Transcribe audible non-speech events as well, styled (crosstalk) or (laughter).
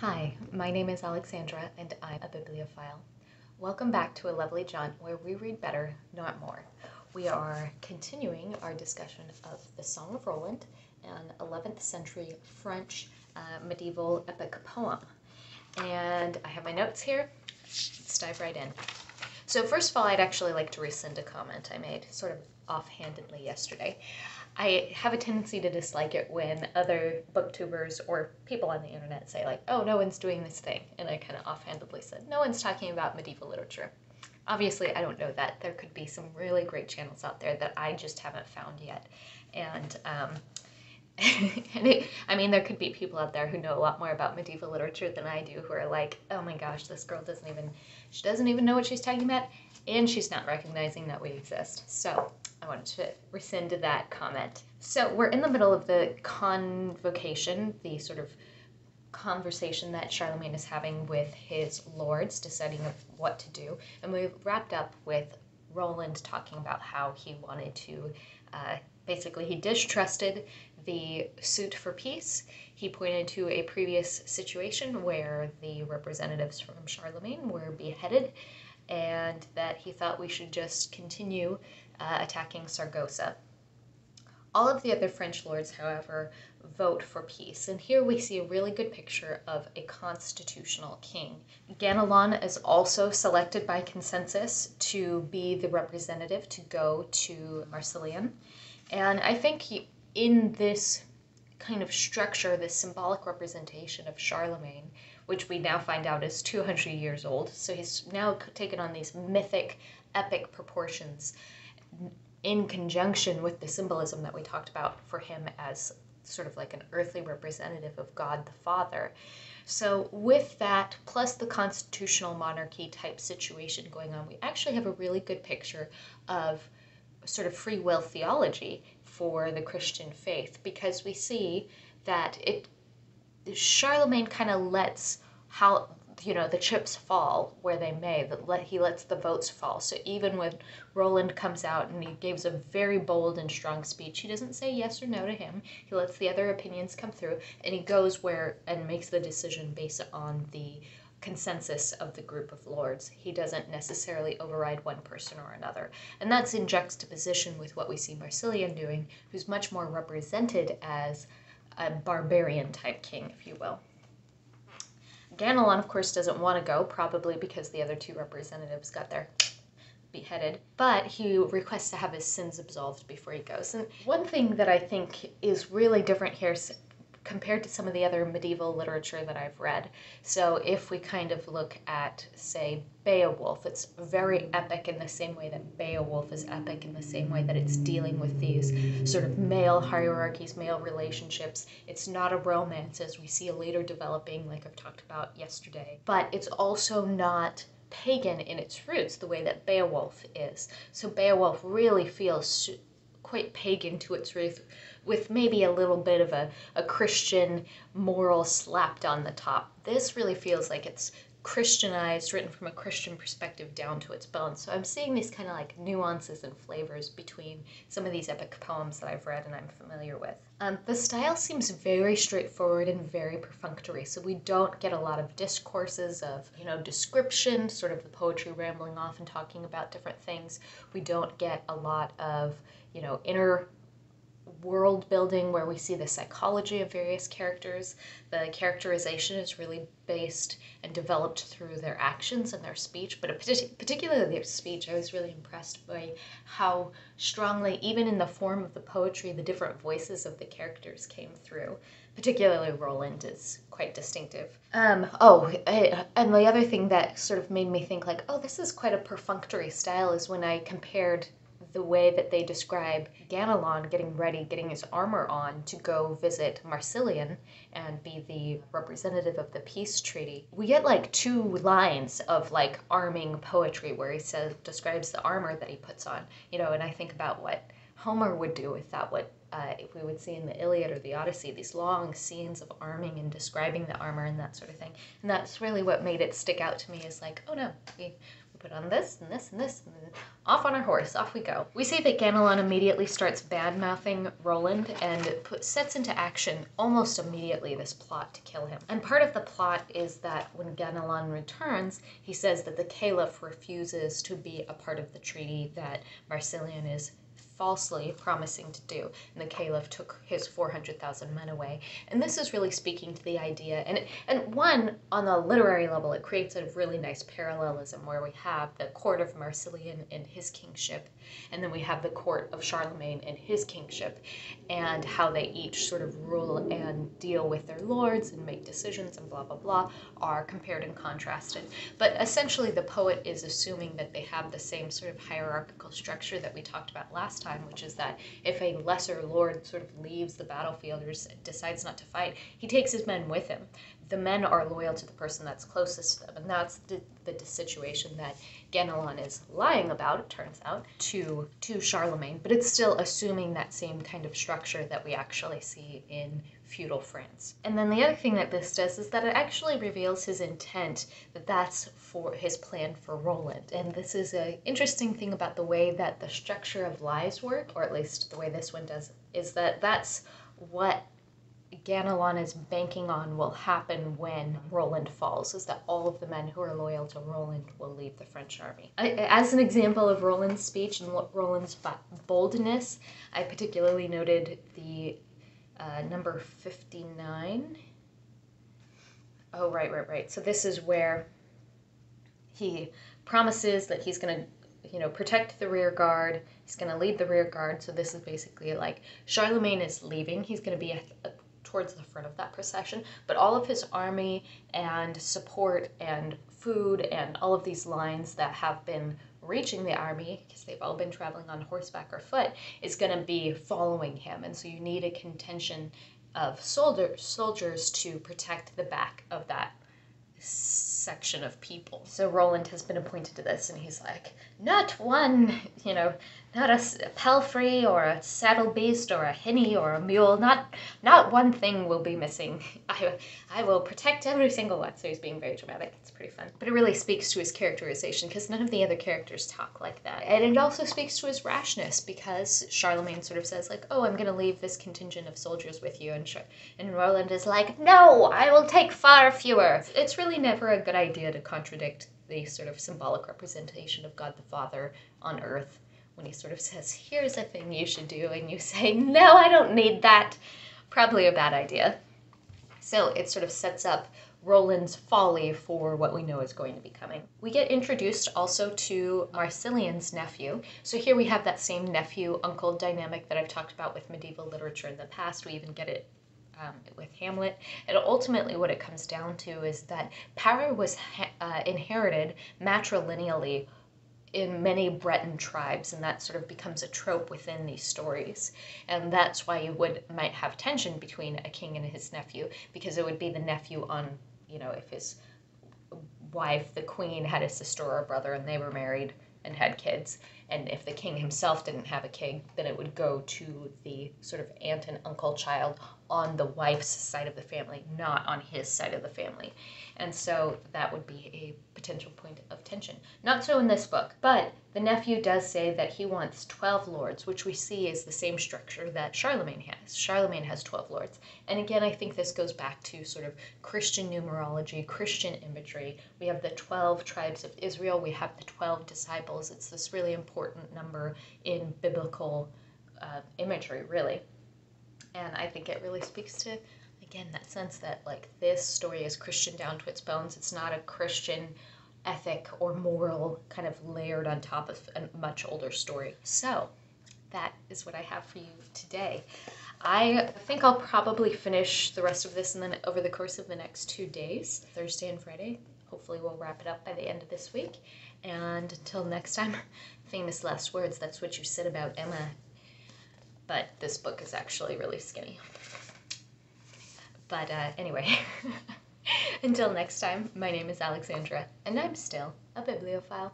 Hi, my name is Alexandra and I'm a bibliophile. Welcome back to A Lovely Jaunt where we read better, not more. We are continuing our discussion of the Song of Roland, an 11th century French uh, medieval epic poem. And I have my notes here. Let's dive right in. So, first of all, I'd actually like to rescind a comment I made sort of offhandedly yesterday. I have a tendency to dislike it when other booktubers or people on the internet say, like, oh, no one's doing this thing. And I kind of offhandedly said, no one's talking about medieval literature. Obviously, I don't know that. There could be some really great channels out there that I just haven't found yet. And, um, (laughs) and it, I mean, there could be people out there who know a lot more about medieval literature than I do who are like, oh my gosh, this girl doesn't even, she doesn't even know what she's talking about, and she's not recognizing that we exist. So I wanted to rescind that comment. So we're in the middle of the convocation, the sort of conversation that Charlemagne is having with his lords, deciding of what to do. And we wrapped up with Roland talking about how he wanted to, uh, basically, he distrusted the suit for peace. He pointed to a previous situation where the representatives from Charlemagne were beheaded, and that he thought we should just continue uh, attacking Saragossa. All of the other French lords, however, vote for peace. And here we see a really good picture of a constitutional king. Ganelon is also selected by consensus to be the representative to go to Marsilion. And I think he, in this kind of structure, this symbolic representation of Charlemagne, which we now find out is 200 years old, so he's now taken on these mythic, epic proportions in conjunction with the symbolism that we talked about for him as sort of like an earthly representative of God the Father. So, with that, plus the constitutional monarchy type situation going on, we actually have a really good picture of sort of free will theology for the Christian faith because we see that it Charlemagne kind of lets how you know the chips fall where they may that let he lets the votes fall. So even when roland comes out and he gives a very bold and strong speech he doesn't say yes or no to him. He lets the other opinions come through and he goes where and makes the decision based on the consensus of the group of lords. He doesn't necessarily override one person or another. And that's in juxtaposition with what we see marsilion doing who's much more represented as a barbarian type king if you will Ganelon, of course, doesn't want to go, probably because the other two representatives got their (tsk) beheaded, but he requests to have his sins absolved before he goes. And one thing that I think is really different here compared to some of the other medieval literature that I've read. So if we kind of look at, say, Beowulf, it's very epic in the same way that Beowulf is epic in the same way that it's dealing with these sort of male hierarchies, male relationships. It's not a romance as we see later developing, like I've talked about yesterday, but it's also not pagan in its roots the way that Beowulf is. So Beowulf really feels quite pagan to its roots with maybe a little bit of a, a Christian moral slapped on the top. This really feels like it's Christianized, written from a Christian perspective down to its bones. So I'm seeing these kind of like nuances and flavors between some of these epic poems that I've read and I'm familiar with. Um, the style seems very straightforward and very perfunctory, so we don't get a lot of discourses of, you know, description, sort of the poetry rambling off and talking about different things. We don't get a lot of, you know, inner world building where we see the psychology of various characters. The characterization is really based and developed through their actions and their speech, but particularly their speech. I was really impressed by how strongly, even in the form of the poetry, the different voices of the characters came through. Particularly Roland is quite distinctive. Um, oh, and the other thing that sort of made me think like, oh, this is quite a perfunctory style is when I compared the way that they describe Ganelon getting ready, getting his armor on to go visit Marsilion and be the representative of the peace treaty. We get like two lines of like arming poetry where he says describes the armor that he puts on, you know, and I think about what Homer would do with that, what uh, if we would see in the Iliad or the Odyssey, these long scenes of arming and describing the armor and that sort of thing. And that's really what made it stick out to me is like, oh no, we put on this and this and this, and off on our horse, off we go. We see that Ganelon immediately starts bad mouthing Roland and put, sets into action almost immediately this plot to kill him. And part of the plot is that when Ganelon returns, he says that the Caliph refuses to be a part of the treaty that Marsilion is falsely promising to do. And the caliph took his 400,000 men away. And this is really speaking to the idea. And, and one, on the literary level, it creates a really nice parallelism where we have the court of Marsilion and his kingship, and then we have the court of Charlemagne and his kingship, and how they each sort of rule and deal with their lords and make decisions and blah, blah, blah, are compared and contrasted. But essentially, the poet is assuming that they have the same sort of hierarchical structure that we talked about last time time, which is that if a lesser lord sort of leaves the battlefield or decides not to fight, he takes his men with him. The men are loyal to the person that's closest to them, and that's the, the situation that Ganelon is lying about, it turns out, to, to Charlemagne, but it's still assuming that same kind of structure that we actually see in feudal France. And then the other thing that this does is that it actually reveals his intent that that's for his plan for Roland. And this is an interesting thing about the way that the structure of lies work, or at least the way this one does, is that that's what Ganelon is banking on will happen when Roland falls, is that all of the men who are loyal to Roland will leave the French army. As an example of Roland's speech and Roland's boldness, I particularly noted the uh, number 59. Oh, right, right, right. So this is where he promises that he's going to, you know, protect the rear guard. He's going to lead the rear guard. So this is basically like Charlemagne is leaving. He's going to be a, a, towards the front of that procession, but all of his army and support and food and all of these lines that have been reaching the army, because they've all been traveling on horseback or foot, is going to be following him. And so you need a contention of soldier, soldiers to protect the back of that section of people. So Roland has been appointed to this, and he's like, not one, you know, not a palfrey or a saddle beast or a hinny or a mule. Not not one thing will be missing. (laughs) I, I will protect every single one. So he's being very dramatic. It's pretty fun. But it really speaks to his characterization because none of the other characters talk like that. And it also speaks to his rashness because Charlemagne sort of says like, oh, I'm going to leave this contingent of soldiers with you. And, Char- and Roland is like, no, I will take far fewer. It's really never a good idea to contradict the sort of symbolic representation of God the Father on earth when he sort of says, Here's a thing you should do, and you say, No, I don't need that. Probably a bad idea. So it sort of sets up Roland's folly for what we know is going to be coming. We get introduced also to Marsilion's nephew. So here we have that same nephew uncle dynamic that I've talked about with medieval literature in the past. We even get it um, with Hamlet. And ultimately, what it comes down to is that power was ha- uh, inherited matrilineally in many Breton tribes, and that sort of becomes a trope within these stories. And that's why you would might have tension between a king and his nephew, because it would be the nephew on, you know, if his wife, the queen, had a sister or a brother and they were married and had kids, and if the king himself didn't have a king, then it would go to the sort of aunt and uncle child on the wife's side of the family, not on his side of the family. And so that would be a potential point of tension. Not so in this book, but the nephew does say that he wants 12 lords, which we see is the same structure that Charlemagne has. Charlemagne has 12 lords. And again, I think this goes back to sort of Christian numerology, Christian imagery. We have the 12 tribes of Israel, we have the 12 disciples. It's this really important number in biblical uh, imagery, really. And I think it really speaks to again that sense that like this story is christian down to its bones. It's not a christian ethic or moral kind of layered on top of a much older story. So that is what i have for you today. I think i'll probably finish the rest of this and then over the course of the next two days thursday and friday hopefully we'll wrap it up by the end of this week. And until next time (laughs) famous last words that's what you said about emma. But this book is actually really skinny. But uh, anyway, (laughs) until next time, my name is Alexandra, and I'm still a bibliophile.